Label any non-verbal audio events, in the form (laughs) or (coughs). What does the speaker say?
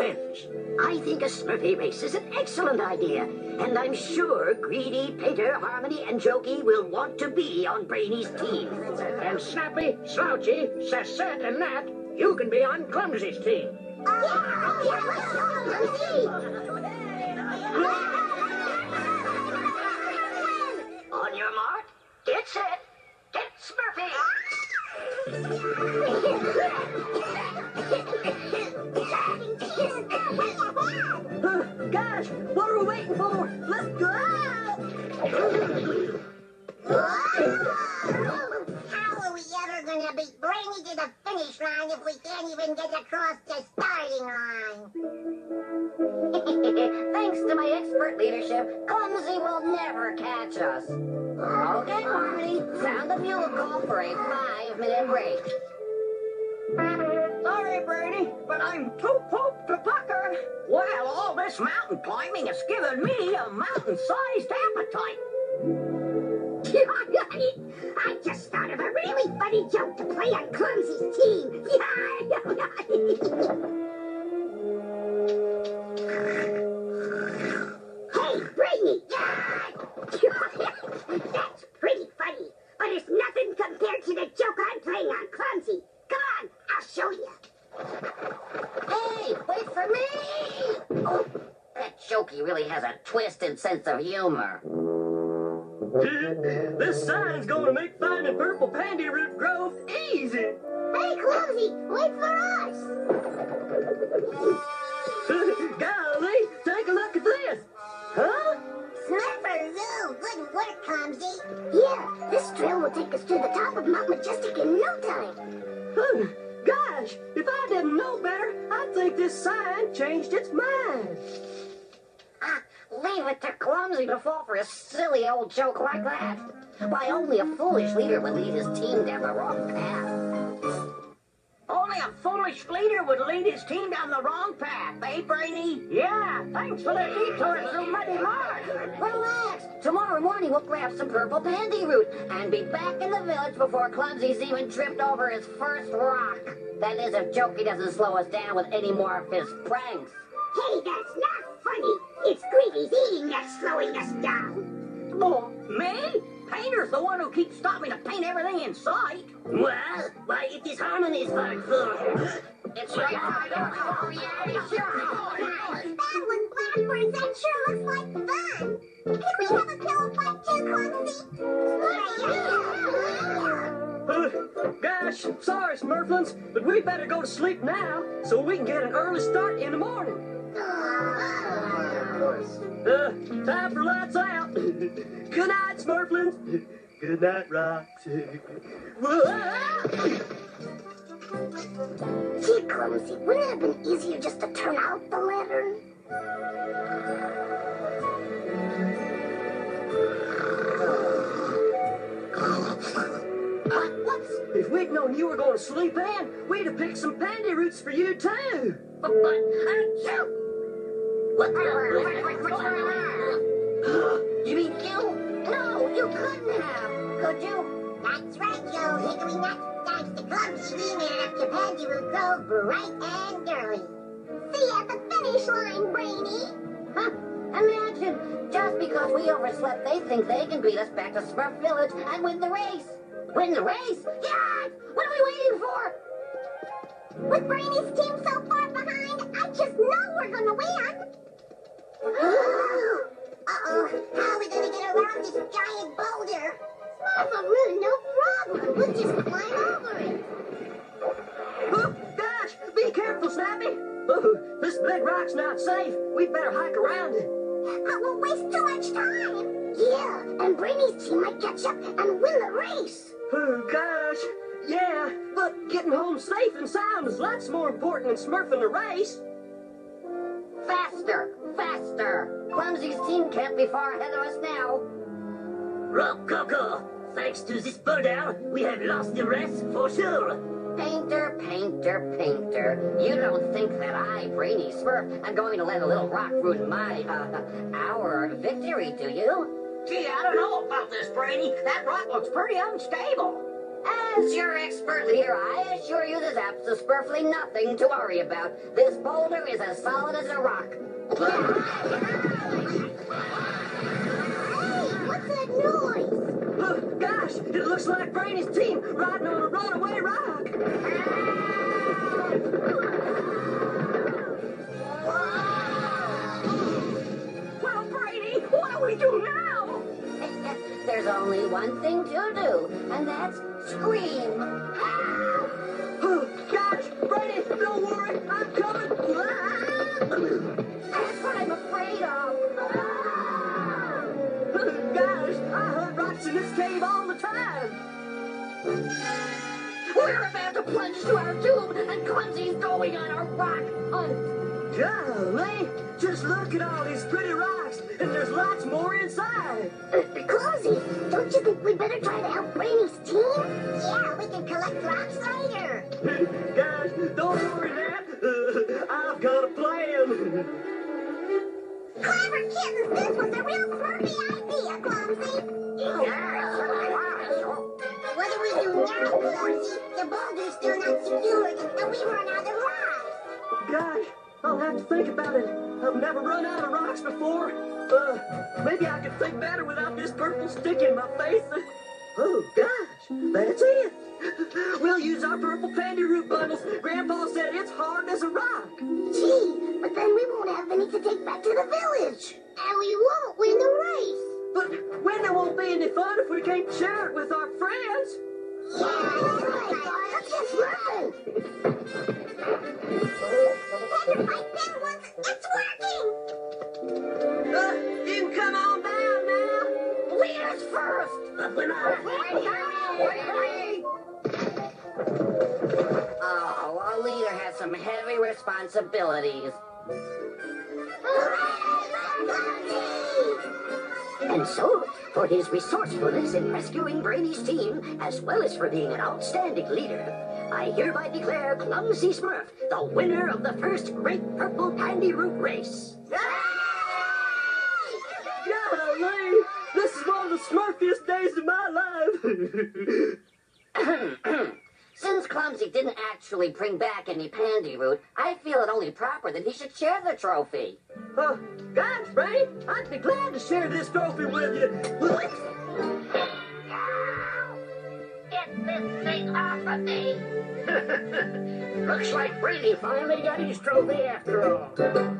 wins. I think a Smurfy race is an excellent idea, and I'm sure Greedy, Painter, Harmony, and Jokey will want to be on Brainy's team. And Snappy, Slouchy, Sassette, and Nat, you can be on Clumsy's team. On your mark, get set, get Smurfy! (laughs) Are waiting for? Let's go! How are we ever gonna beat Brainy to the finish line if we can't even get across the starting line? (laughs) Thanks to my expert leadership, Clumsy will never catch us. Okay, Harmony, sound the bugle call for a five-minute break. Sorry, Brainy, but I'm too pooped to pucker. Well, all this mountain climbing has given me a mountain-sized appetite. (laughs) I just thought of a really funny joke to play on Clumsy's team. (laughs) hey, Brainy! (laughs) That's pretty funny, but it's nothing compared to the joke I'm playing on Clumsy. Come on, I'll show you. Hey, wait for me! Oh, that Jokey really has a twisted sense of humor. (laughs) this sign's gonna make finding Purple Pandy Root Grove easy. Hey, Clumsy, wait for us. (laughs) Golly, take a look at this. Huh? Snapperoo! Good work, Clumsy. Yeah, this trail will take us to the top of Mount Majestic in no time. Huh, Gosh, if I didn't know better, I'd think this sign changed its mind. Leave it to Clumsy to fall for a silly old joke like that. Why, only a foolish leader would lead his team down the wrong path. Only a foolish leader would lead his team down the wrong path, eh, Brainy? Yeah, thanks for the detour through Muddy Marsh. Relax. Tomorrow morning we'll grab some purple pandy root and be back in the village before Clumsy's even tripped over his first rock. That is, if Jokey doesn't slow us down with any more of his pranks. Hey, that's not funny. It's Greedy's eating that's slowing us down. Oh, me? Painter's the one who keeps stopping to paint everything in sight. Well, why, it is Harmony's fault for... It's your Battling blackbirds, that sure looks like fun. Can we have a pillow fight too, Clumsy? Uh, gosh, sorry, Smurflins, but we better go to sleep now so we can get an early start in the morning. Uh, time for lights out. Good night, Smurflins. Good night, Roxy. Whoa! Gee, Clumsy, wouldn't it have been easier just to turn out the lantern? What's... If we'd known you were going to sleep in, we'd have picked some pandy roots for you, too. What? Achoo! What You mean you? No, you couldn't have. Could you? That's right, Joe Hickory Nut. Thanks to Clumsy, we made it up to Pandyroot Grove bright and early. See you at the finish line, Brainy. Huh? Imagine, just because we overslept, they think they can beat us back to Smurf Village and win the race. Win the race? Yeah! What are we waiting for? With Brainy's team so far behind, I just know we're gonna win. Uh-oh, how are we gonna get around this giant boulder? Smurfaroo, no problem. We'll just climb over it. Oh, gosh, be careful, Snappy. Oh, this big rock's not safe. We'd better hike around it. But we'll waste too much time. Yeah, and Brainy's team might catch up and win the race. Oh, gosh. Yeah, but getting home safe and sound is lots more important than smurfing the race. Faster! Faster! Clumsy's team can't be far ahead of us now. Rococo, thanks to this boulder, we have lost the race for sure. Painter, painter, painter. You don't think that I, Brainy Smurf, am going to let a little rock ruin my, uh, our victory, do you? Gee, I don't know about this, Brainy. That rock looks pretty unstable. As your expert leader, I assure you there's absolutely nothing to worry about. This boulder is as solid as a rock. Hey, what's that noise? Oh, gosh, it looks like Brainy's team riding on a runaway rock. Ah! There's only one thing to do, and that's scream. Oh, gosh, Brainy, don't worry, I'm coming. That's what I'm afraid of. Gosh, I heard rocks in this cave all the time. We're about to plunge to our doom, and Clumsy's going on a rock hunt. Golly, just look at all these pretty rocks, and there's lots more inside. Don't you think we'd better try to help Brainy's team? Yeah, we can collect rocks later. (laughs) Guys, don't worry, Nat. (laughs) Uh, I've got a plan. Clever kittens, this was a real Smurfy idea, Clumsy. What do we do now, Clumsy? The boulder's still not secured, and we run out of rocks. Gosh, I'll have to think about it. I've never run out of rocks before. Uh, maybe I can think better without this purple stick in my face. Oh, gosh, that's it. We'll use our purple pandy root bundles. Grandpa said it's hard as a rock. Gee, but then we won't have any to take back to the village. And we won't win the race. But when there won't be any fun if we can't share it with our friends. Yeah, that's right. Let's get Oh, a leader has some heavy responsibilities. And so, for his resourcefulness in rescuing Brainy's team, as well as for being an outstanding leader, I hereby declare Clumsy Smurf the winner of the first Great Purple Pandy Root Race. Golly, this is one of the smurfiest days of my life. (coughs) Since Clumsy didn't actually bring back any Pandy Root, I feel it only proper that he should share the trophy. Oh, gosh, Brainy, I'd be glad to share this trophy with you. Get this thing off of me! (laughs) Looks like Brainy finally got his trophy after all.